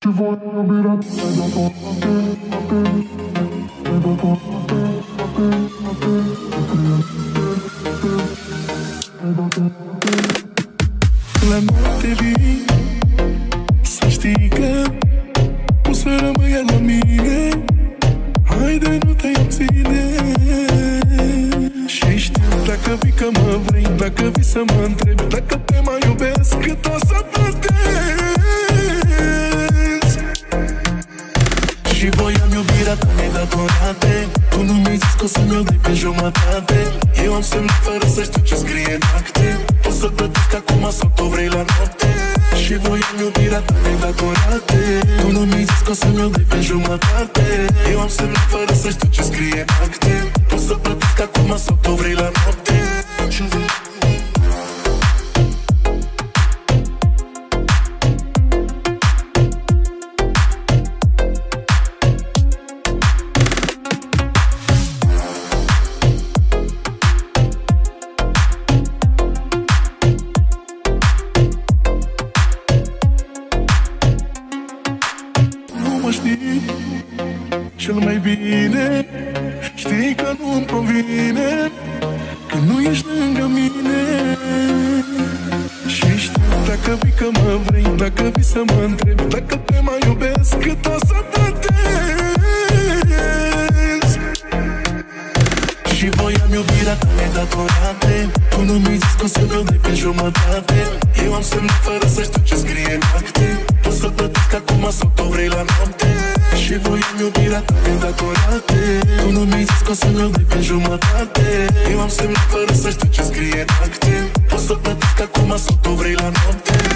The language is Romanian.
Te voi iubi rapid, La noapte vii Să știi că O să rămâi la mine Haide, nu te obține. Și știu dacă vii că mă vrei Dacă vii să mă întrebi Dacă te mai iubesc Cât o să plătesc voiam iubirea ta nedatorate Tu nu mi-ai zis că o să-mi iau de pe jumătate. Eu am semnat fără să știu ce scrie în acte. O să plătesc acum sau tu vrei la noapte. Și voiam iubirea ta nedatorate Tu nu mi-ai zis că o să-mi iau de pe jumătate. Eu am semnat fără să știu ce scrie în acte. O să plătesc știi cel mai bine Știi că nu-mi convine Că nu ești lângă mine. Și știu dacă vii că mă vrei Dacă vii să mă întrebi Dacă te mai iubesc Cât o să plătesc voiam iubirea ta nedatorate Tu nu mi-ai zis că o să-mi iau de pe jumătate. Eu am semnat fără să știu ce scrie în acte. O să plătesc acum sau tu vrei la noapte. Și voiam iubirea ta nedatorate Tu nu mi-ai zis că o să-mi iau de pe jumătate. Eu am semnat fără să știu ce scrie în acte. O să plătesc acum sau tu vrei la noapte